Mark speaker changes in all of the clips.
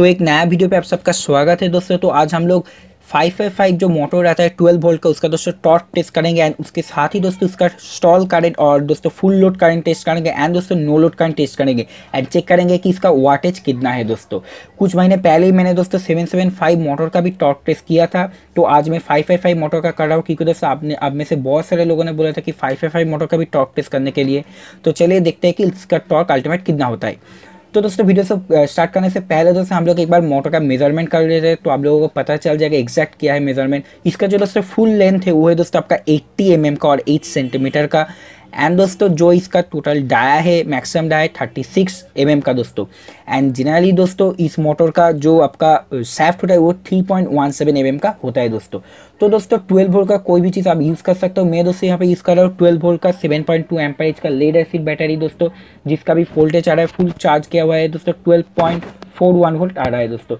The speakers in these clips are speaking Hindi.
Speaker 1: तो एक नया वीडियो पे आप सबका स्वागत है दोस्तों। तो आज हम लोग 555 जो मोटर रहता है 12 वोल्ट का, उसका दोस्तों टॉर्क टेस्ट करेंगे एंड उसके साथ ही दोस्तों उसका स्टॉल करंट और दोस्तों फुल लोड करंट टेस्ट करेंगे एंड दोस्तों नो लोड करंट टेस्ट करेंगे। एंड चेक करेंगे कि इसका वाटेज कितना है दोस्तों। कुछ महीने पहले ही मैंने दोस्तों 775 मोटर का भी टॉर्क टेस्ट किया था। तो आज मैं 555 मोटर का कर रहा हूँ क्योंकि दोस्तों आपने आप में से बहुत सारे लोगों ने बोला था कि 555 मोटर का भी टॉर्क टेस्ट करने के लिए। तो चलिए देखते हैं कि इसका टॉर्क अल्टीमेट कितना होता है। तो दोस्तों वीडियो से स्टार्ट करने से पहले दोस्तों, हम लोग एक बार मोटर का मेज़रमेंट कर लेते हैं तो आप लोगों को पता चल जाएगा एग्जैक्ट क्या है मेज़रमेंट इसका जो दोस्तों फुल लेंथ है, वो है दोस्तों आपका 80 एम mm का और एट सेंटीमीटर का। एंड दोस्तों, जो इसका टोटल डाया है maximum dia thirty six M का दोस्तों। एंड जनरली दोस्तों, इस मोटर का जो आपका सैफ्ट होता है, वो three point one seven M का होता है दोस्तों। तो दोस्तों ट्वेल्व वोल्ट का कोई भी चीज़ आप यूज़ कर सकते हो। मैं दोस्तों यहाँ पे यूज़ कर रहा हूँ ट्वेल्व वोल्ट का सेवन पॉइंट टू एम्परेज का लेड एसिड बैटरी दोस्तों, जिसका भी वोल्टेज आ रहा है फुल चार्ज किया हुआ है दोस्तों twelve point four one volt आ रहा है दोस्तों।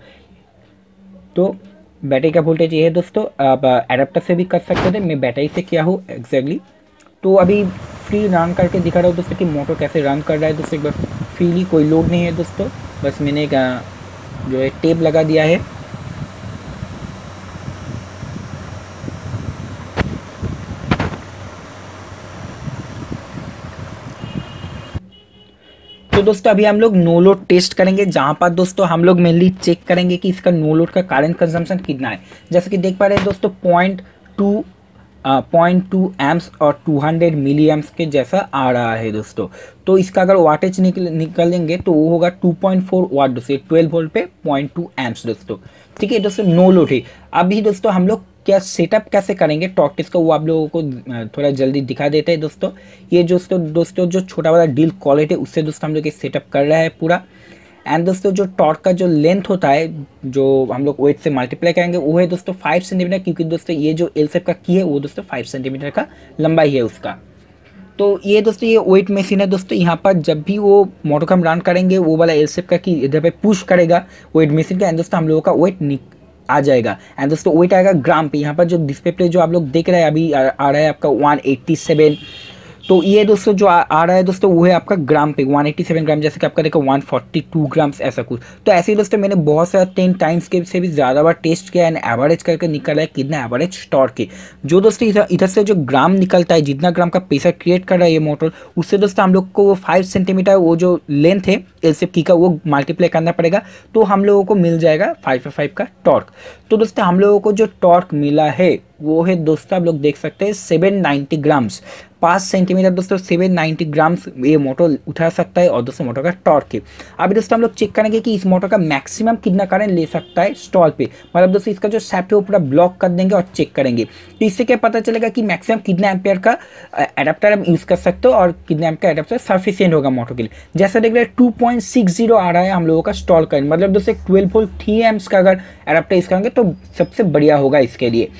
Speaker 1: तो बैटरी का वोल्टेज ये है दोस्तों, आप एडाप्टर से भी कर सकते थे। मैं बैटरी से किया हूँ एग्जैक्टली तो अभी फ्री रन करके दिखा रहा हूँ दोस्तों कि मोटर कैसे रन कर रहा है। दोस्तों एक बार फ्रीली कोई लोड नहीं है दोस्तों। बस मैंने एक जो है टेप लगा दिया है। तो दोस्तों अभी हम लोग नो लोड टेस्ट करेंगे, जहाँ पर दोस्तों हम लोग मेनली चेक करेंगे कि इसका नो लोड का करंट कंजम्पशन कितना है। जैसे कि देख पा रहे हैं दोस्तों point two point two amps और टू हंड्रेड मिली एम्स के जैसा आ रहा है दोस्तों। तो इसका अगर वाटेज निकल, निकलेंगे तो वो होगा टू पॉइंट फोर वाट दोस्तों ट्वेल्व वोल्ट पे पॉइंट टू एम्स दोस्तों। ठीक है दोस्तों नो लोड है। अभी दोस्तों हम लोग क्या सेटअप कैसे करेंगे? टॉकटिस का वो आप लोगों को थोड़ा जल्दी दिखा देते हैं दोस्तों। ये दोस्तों दोस्तों जो छोटा वाला डील क्वालिटी उससे दोस्तों हम लोग ये सेटअप कर रहा है पूरा। एंड दोस्तों जो टॉर्क का जो लेंथ होता है जो हम लोग वेट से मल्टीप्लाई करेंगे वो है दोस्तों फाइव सेंटीमीटर क्योंकि दोस्तों ये जो एल सेप का की है वो दोस्तों फाइव सेंटीमीटर का लंबाई है उसका। तो ये दोस्तों ये वेट मशीन है दोस्तों यहाँ पर जब भी वो मोटर का हम रन करेंगे वो वाला एल सेप का की इधर पे पुश करेगा वेट मशीन का एंड दोस्तों हम लोगों का वेट आ जाएगा। एंड दोस्तों वेट आएगा ग्राम पे। यहाँ पर जो डिस्प्ले पे जो आप लोग देख रहे हैं अभी आ, आ रहा है आपका वन एट्टी सेवन तो ये दोस्तों जो आ, आ रहा है दोस्तों वो है आपका ग्राम पे 187 ग्राम जैसे कि आपका देखो 142 ग्राम्स ऐसा कुछ। तो ऐसे ही दोस्तों मैंने बहुत सारा टेन टाइम्स के से भी ज़्यादा बार टेस्ट किया एंड एवरेज करके निकला है कितना एवरेज स्टॉर के जो दोस्तों इधर इधर से जो ग्राम निकलता है जितना ग्राम का प्रेशर क्रिएट कर रहा है ये मोटर उससे दोस्तों हम लोग को वो फाइव सेंटीमीटर वो जो लेंथ है एलसेप की का वो मल्टीप्लाई करना पड़ेगा तो हम लोगों को मिल जाएगा फाइव फाइव का टॉर्क तो दोस्तों हम लोगों को जो टॉर्क मिला है वो है दोस्तों, आप लोग देख सकते हैं सेवन नाइन्टी ग्राम्स पाँच सेंटीमीटर दोस्तों सेवन नाइन्टी ग्राम्स ये मोटर उठा सकता है और दोस्तों मोटर का टॉर्क है अभी दोस्तों हम लोग चेक करेंगे कि इस मोटर का मैक्सिमम कितना करंट ले सकता है स्टॉल पे। मतलब दोस्तों, इसका जो सेफ्ट है, वो पूरा ब्लॉक कर देंगे और चेक करेंगे। तो इससे क्या पता चलेगा कि मैक्सिमम कितना एम्पेयर का एडाप्टर हम यूज़ कर सकते हो और कितने एम का एडाप्टर सफिशियंट होगा मोटर के लिए। जैसा देख रहे हैं टू पॉइंट सिक्स ज़ीरो आ रहा है हम लोगों का स्टॉल करंट मतलब दोस्तों ट्वेल्व वोल्ट थ्री एम्स का अगर एडाप्टर यूज़ करेंगे तो सबसे बढ़िया होगा इसके लिए।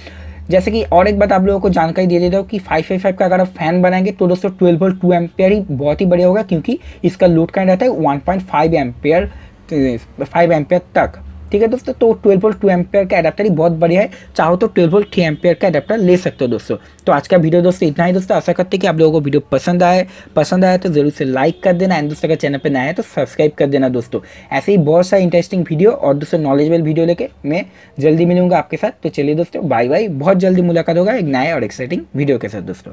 Speaker 1: जैसे कि और एक बात आप लोगों को जानकारी दे देता हूँ कि फाइव फाइव फाइव का अगर आप फ़ैन बनाएँगे तो दोस्तों ट्वेल्व वोल्ट टू एम्पेयर ही बहुत ही बढ़िया होगा, क्योंकि इसका लोड करंट रहता है one point five ampere five ampere तक। ठीक है दोस्तों? तो ट्वेल्व वोल्ट टू एम्पेयर का एडाप्टर ही बहुत बढ़िया है। चाहो तो ट्वेल्व वोल्ट थ्री एम्पेयर का एडाप्टर ले सकते हो दोस्तों। तो आज का वीडियो दोस्तों इतना ही दोस्तों। आशा करते हैं कि आप लोगों को वीडियो पसंद आए। पसंद आया तो ज़रूर से लाइक कर देना एंड दोस्तों का चैनल पर नया है तो सब्सक्राइब कर देना दोस्तों। ऐसे ही बहुत सारे इंटरेस्टिंग वीडियो और दोस्तों नॉलेजेबल वीडियो लेके मैं जल्दी मिलूँगा आपके साथ। तो चलिए दोस्तों बाय बाय बहुत जल्दी मुलाकात होगा एक नए और एक्साइटिंग वीडियो के साथ दोस्तों।